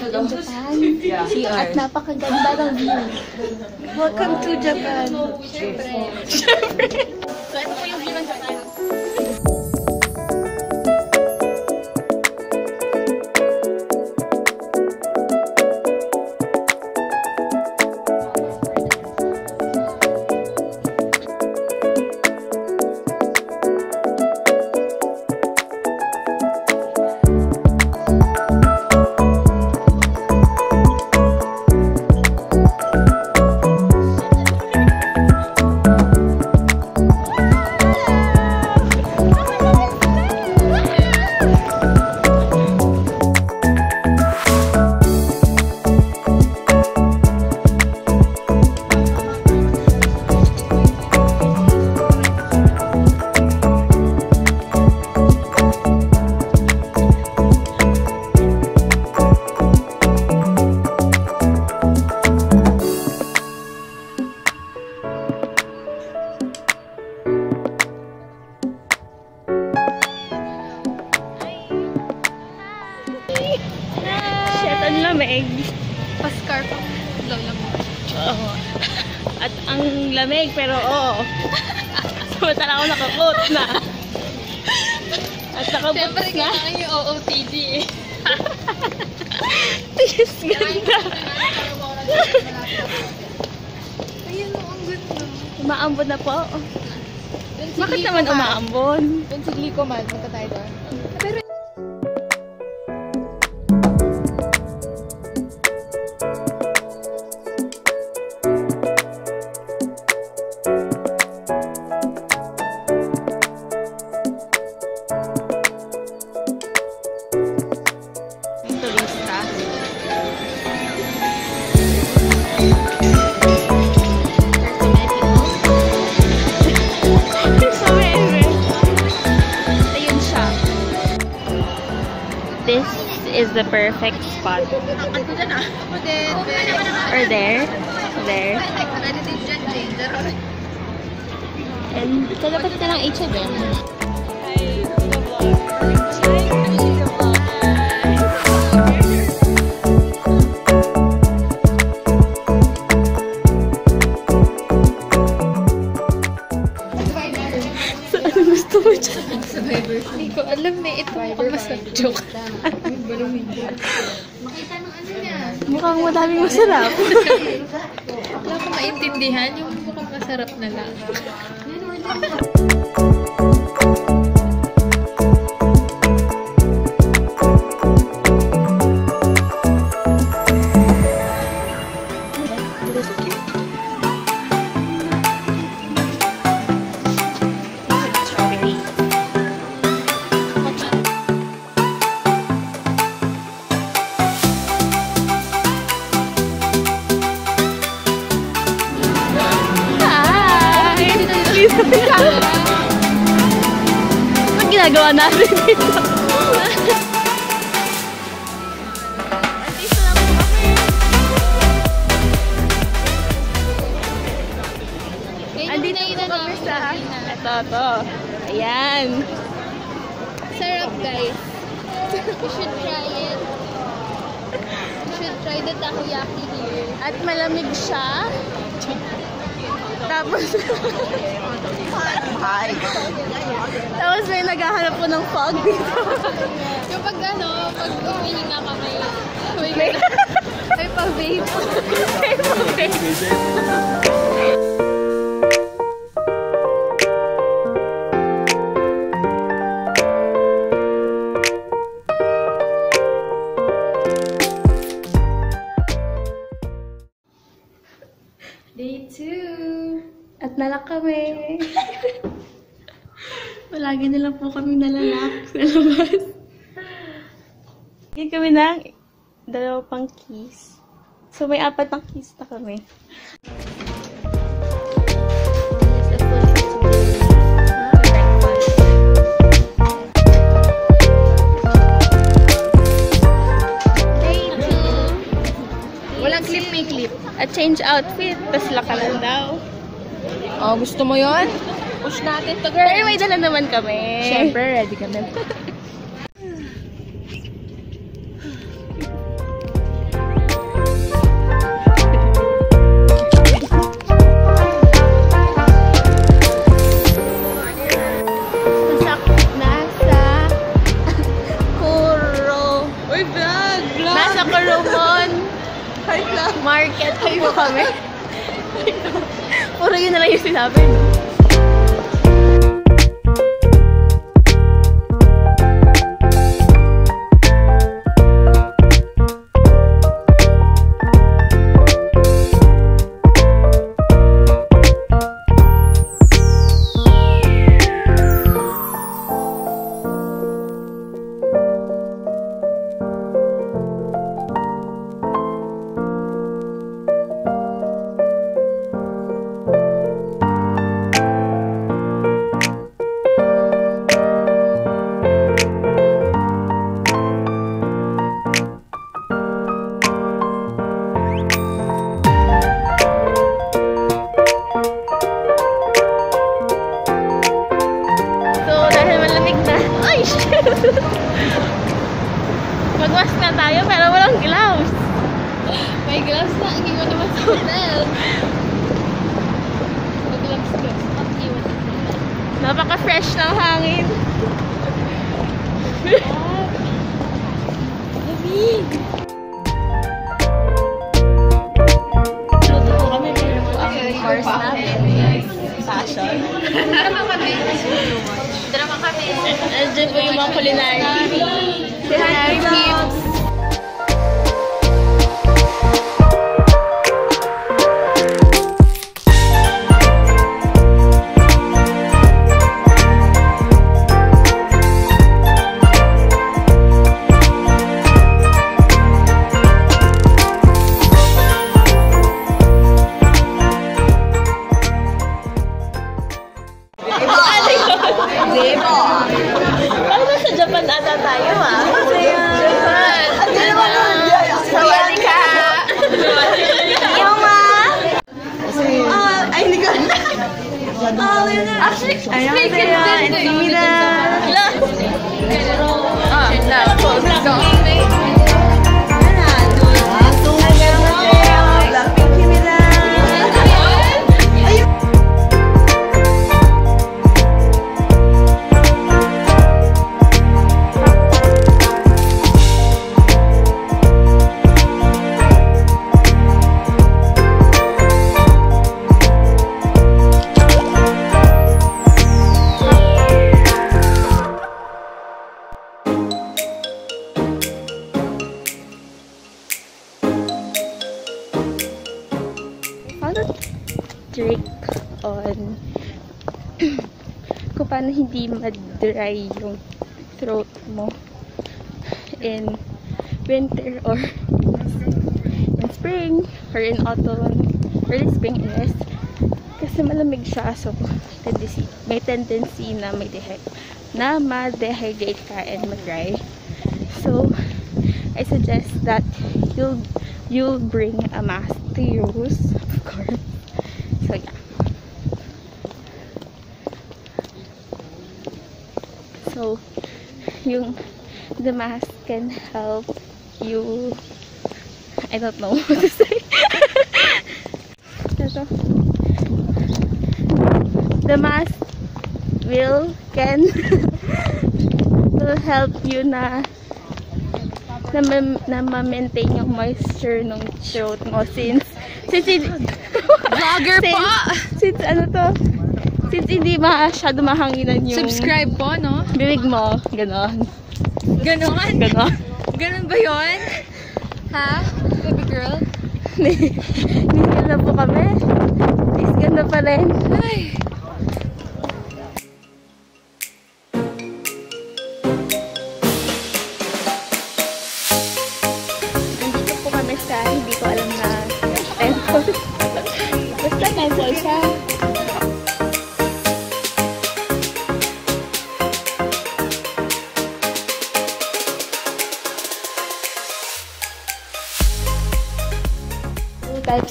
in Japan. At napakaganda ng view. Welcome to Japan. Siyempre. na. kailangan yung OOTD eh. Yes, ganda. Ayun o, ang ganda. Umaambon na po. Bakit naman Man. umaambon? Dun si Glico Man. Punta tayo doon. Perfect spot. Or there. There. And kalapit na ng H&M. So, Makita ng ano niya. Mukhang madaming masarap. Wala ko maintindihan yung mukhang masarap na lang. Ito, ito. Ayan. Sarap guys. You should try it. You should try the takoyaki here. At malamig siya. Tapos... Tapos may naghahanap po ng fog dito. Yung pag ano, pag umihinga ka may... May, May, may pa-vape. may fog. Palagi na lang po kami nalalak sa labas. Yan kami ng dalawa pang keys. So may apat ng keys na kami. Walang clip, may clip. At change outfit, tas lakalan daw. Oh, gusto mo yon? Push natin to, girl. Pero may dala naman kami. Siyempre, ready kami. market po kami. Puro yun na lang yung sinabi, no? Drama kami. Drama kami. Nandiyan po yung Actually, speaking It's English. Mina. Ah, tapos. Go. found paano hindi ma-dry yung throat mo in winter or in spring or in autumn early spring yes kasi malamig siya so tendency, may tendency na may dehy na ma-dehydrate ka and ma-dry. So I suggest that you'll you'll bring a mask to use of course so yeah so yung the mask can help you I don't know what to say Ito. the mask will can will help you na na, ma- na ma-maintain yung moisture ng throat mo since since Vlogger since, po! since ano to since hindi masyado mahanginan yung Subscribe po, no? bibig mo ganon Ganon? ganon Ganon ba yun? Ha? Baby girl? Ningil na po kami is ganda pa rin Ay. nandito po kami sa hindi ko alam na temple basta temple siya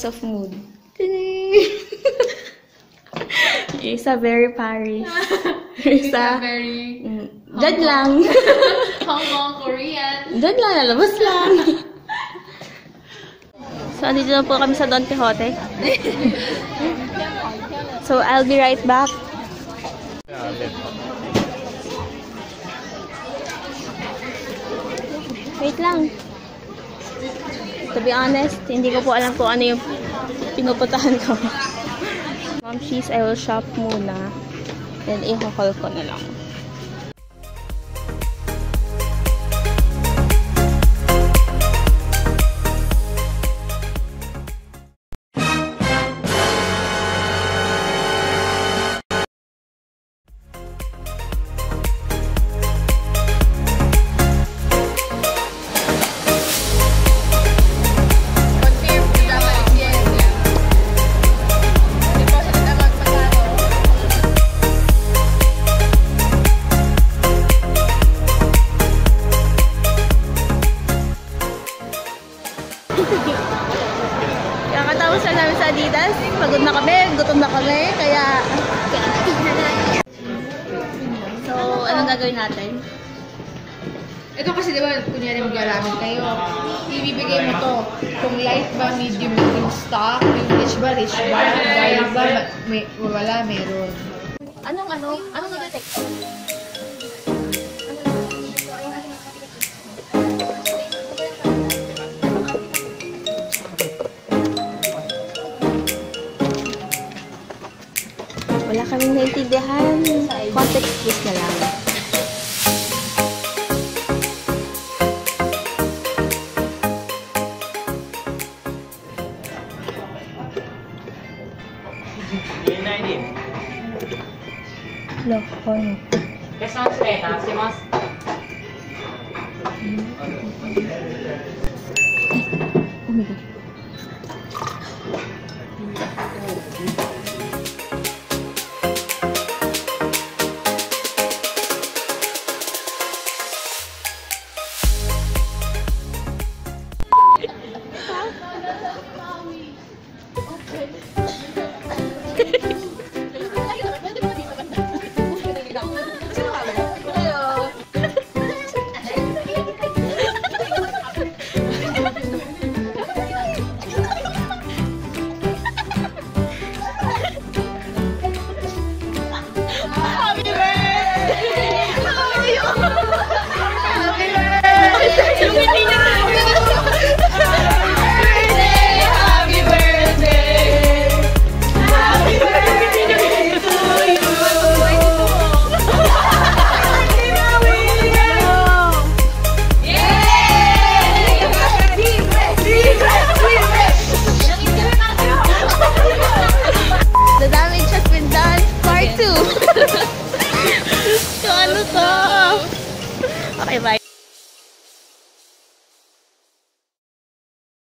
types of mood. Isa very Paris. Isa, Very mm, dyan lang. Hong Kong, Korean. Dyan lang, lalabas lang. so, andito na po kami sa Don Quixote. so, I'll be right back. Wait lang. To be honest, hindi ko po alam kung ano yung pinupuntahan ko. Mom cheese, I will shop muna. Then, i-haul ko na lang. Anong gagawin natin? Ito kasi diba, kunyari maglalamig kayo, ibibigay mo to. Kung light ba, medium, medium stock, yung rich ba, rich ba, dahil ba, ma- may, wala, meron. Anong ano? Anong nag-detect? Wala kaming naintindihan. Context clues na lang. しじます。